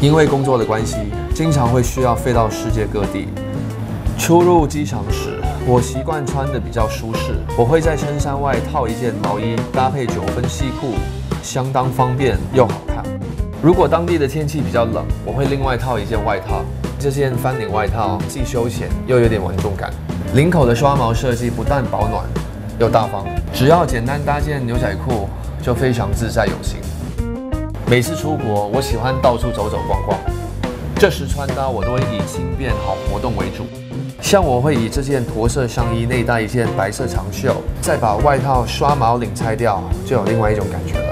因为工作的关系，经常会需要飞到世界各地。出入机场时，我习惯穿的比较舒适，我会在衬衫外套一件毛衣，搭配九分西裤，相当方便又好看。如果当地的天气比较冷，我会另外套一件外套。这件翻领外套既休闲又有点稳重感。领口的刷毛设计不但保暖又大方，只要简单搭件牛仔裤就非常自在有型。每次出国，我喜欢到处走走逛逛，这时穿搭我都会以轻便好活动为主。像我会以这件驼色上衣内搭一件白色长袖，再把外套刷毛领拆掉，就有另外一种感觉了。